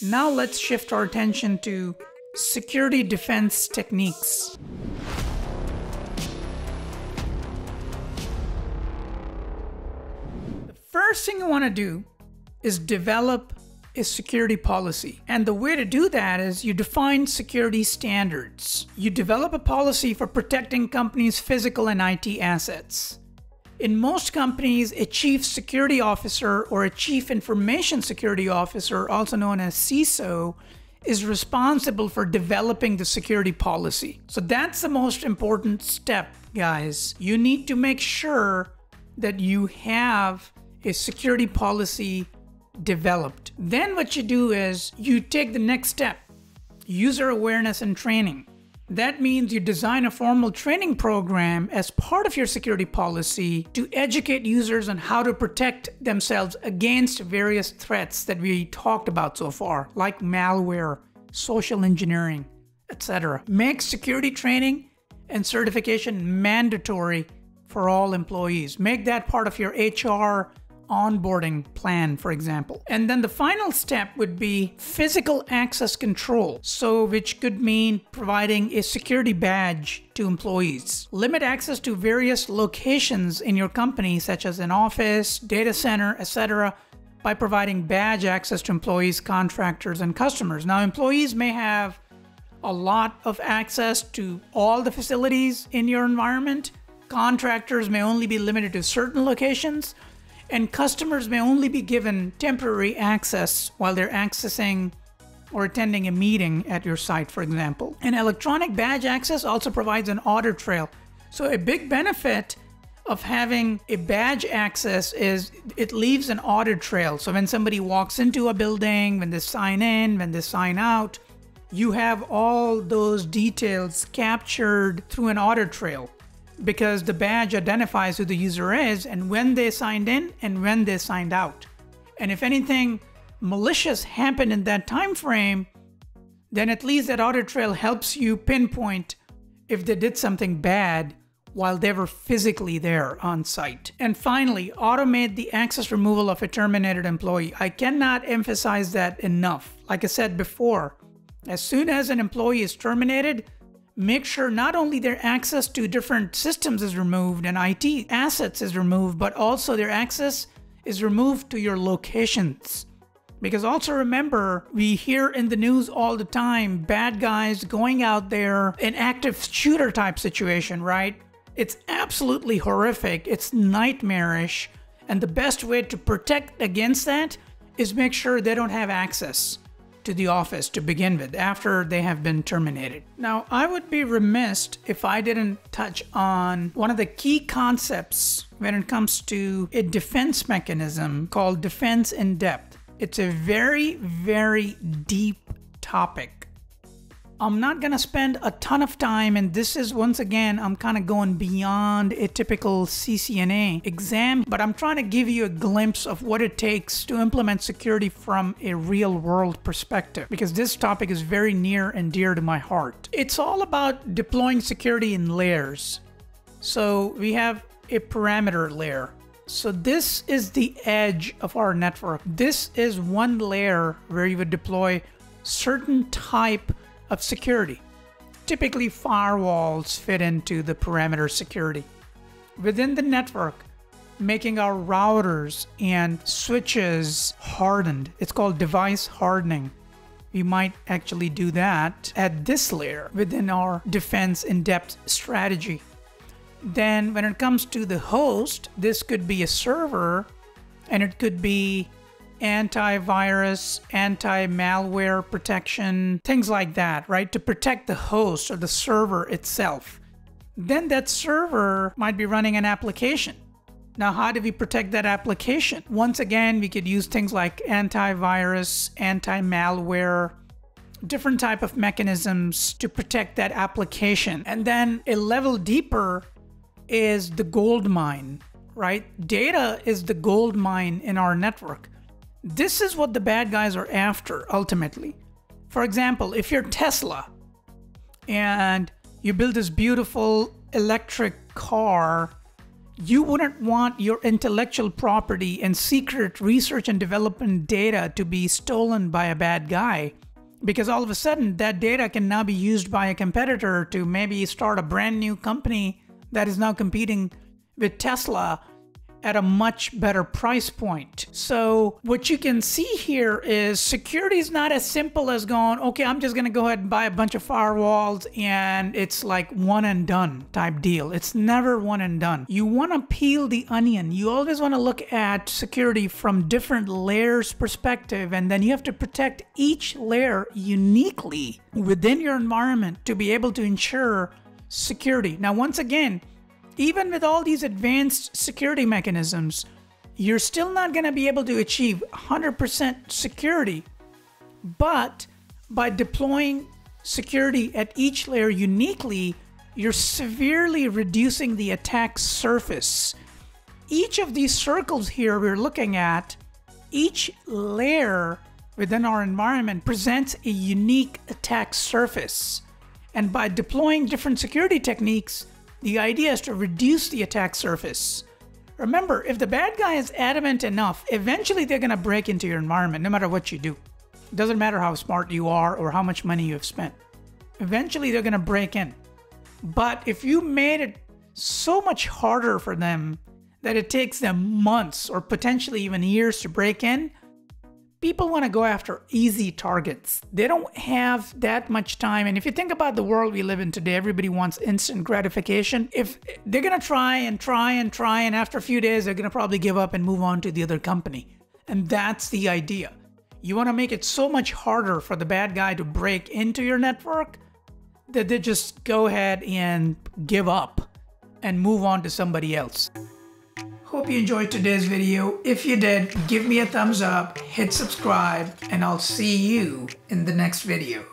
Now let's shift our attention to security defense techniques. The first thing you want to do is develop a security policy. And the way to do that is you define security standards. You develop a policy for protecting companies' physical and IT assets. In most companies, a chief security officer or a chief information security officer, also known as CISO, is responsible for developing the security policy. So that's the most important step, guys. You need to make sure that you have a security policy developed. Then what you do is you take the next step user awareness and training. That means you design a formal training program as part of your security policy to educate users on how to protect themselves against various threats that we talked about so far, like malware, social engineering, etc. Make security training and certification mandatory for all employees. Make that part of your HR onboarding plan, for example. And then the final step would be physical access control. So, which could mean providing a security badge to employees. Limit access to various locations in your company, such as an office, data center, etc by providing badge access to employees, contractors, and customers. Now, employees may have a lot of access to all the facilities in your environment. Contractors may only be limited to certain locations and customers may only be given temporary access while they're accessing or attending a meeting at your site, for example. And electronic badge access also provides an audit trail. So, a big benefit of having a badge access is it leaves an audit trail. So, when somebody walks into a building, when they sign in, when they sign out, you have all those details captured through an audit trail because the badge identifies who the user is and when they signed in and when they signed out. And if anything malicious happened in that time frame, then at least that audit trail helps you pinpoint if they did something bad while they were physically there on site. And finally, automate the access removal of a terminated employee. I cannot emphasize that enough. Like I said before, as soon as an employee is terminated, make sure not only their access to different systems is removed and IT assets is removed, but also their access is removed to your locations. Because also remember, we hear in the news all the time bad guys going out there, an active shooter type situation, right? It's absolutely horrific, it's nightmarish, and the best way to protect against that is make sure they don't have access to the office to begin with after they have been terminated. Now, I would be remiss if I didn't touch on one of the key concepts when it comes to a defense mechanism called defense in depth. It's a very, very deep topic I'm not going to spend a ton of time, and this is once again, I'm kind of going beyond a typical CCNA exam, but I'm trying to give you a glimpse of what it takes to implement security from a real world perspective, because this topic is very near and dear to my heart. It's all about deploying security in layers. So we have a perimeter layer. So this is the edge of our network. This is one layer where you would deploy certain type of security. Typically, firewalls fit into the perimeter security. Within the network, making our routers and switches hardened. It's called device hardening. We might actually do that at this layer within our defense in depth strategy. Then, when it comes to the host, this could be a server and it could be antivirus, anti malware protection, things like that, right? To protect the host or the server itself. Then that server might be running an application. Now, how do we protect that application? Once again, we could use things like antivirus, anti malware, different type of mechanisms to protect that application. And then a level deeper is the gold mine, right? Data is the gold mine in our network. This is what the bad guys are after ultimately. For example, if you're Tesla and you build this beautiful electric car, You wouldn't want your intellectual property and secret research and development data to be stolen by a bad guy because all of a sudden that data can now be used by a competitor to maybe start a brand new company that is now competing with Tesla at a much better price point. So what you can see here is security is not as simple as going, okay, I'm just gonna go ahead and buy a bunch of firewalls and it's like one and done type deal. It's never one and done. You wanna peel the onion. You always wanna look at security from different layers perspective and then you have to protect each layer uniquely within your environment to be able to ensure security. Now, once again, even with all these advanced security mechanisms, you're still not going to be able to achieve 100% security. But by deploying security at each layer uniquely, you're severely reducing the attack surface. Each of these circles here we're looking at, each layer within our environment presents a unique attack surface. And by deploying different security techniques, the idea is to reduce the attack surface. Remember, if the bad guy is adamant enough, eventually they're going to break into your environment no matter what you do. It doesn't matter how smart you are or how much money you have spent. Eventually they're going to break in. But if you made it so much harder for them that it takes them months or potentially even years to break in, people want to go after easy targets. They don't have that much time. And if you think about the world we live in today, everybody wants instant gratification. If they're going to try and try and try, and after a few days, they're going to probably give up and move on to the other company. And that's the idea. You want to make it so much harder for the bad guy to break into your network that they just go ahead and give up and move on to somebody else. Hope you enjoyed today's video. If you did, give me a thumbs up, hit subscribe, and I'll see you in the next video.